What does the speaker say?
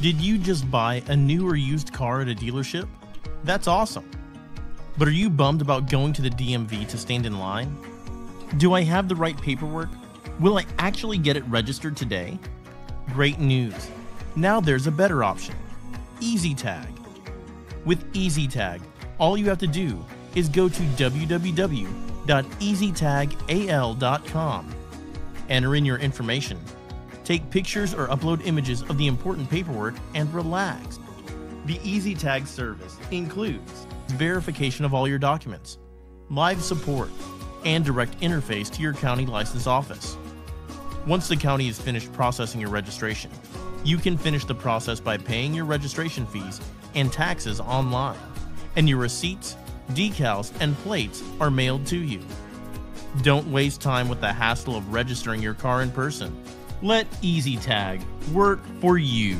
Did you just buy a new or used car at a dealership? That's awesome. But are you bummed about going to the DMV to stand in line? Do I have the right paperwork? Will I actually get it registered today? Great news. Now there's a better option EasyTag. With EasyTag, all you have to do is go to www.easytagal.com, enter in your information, take pictures or upload images of the important paperwork, and relax. The EasyTag service includes verification of all your documents, live support, and direct interface to your county license office. Once the county is finished processing your registration, you can finish the process by paying your registration fees and taxes online, and your receipts, decals, and plates are mailed to you. Don't waste time with the hassle of registering your car in person. Let EasyTag work for you.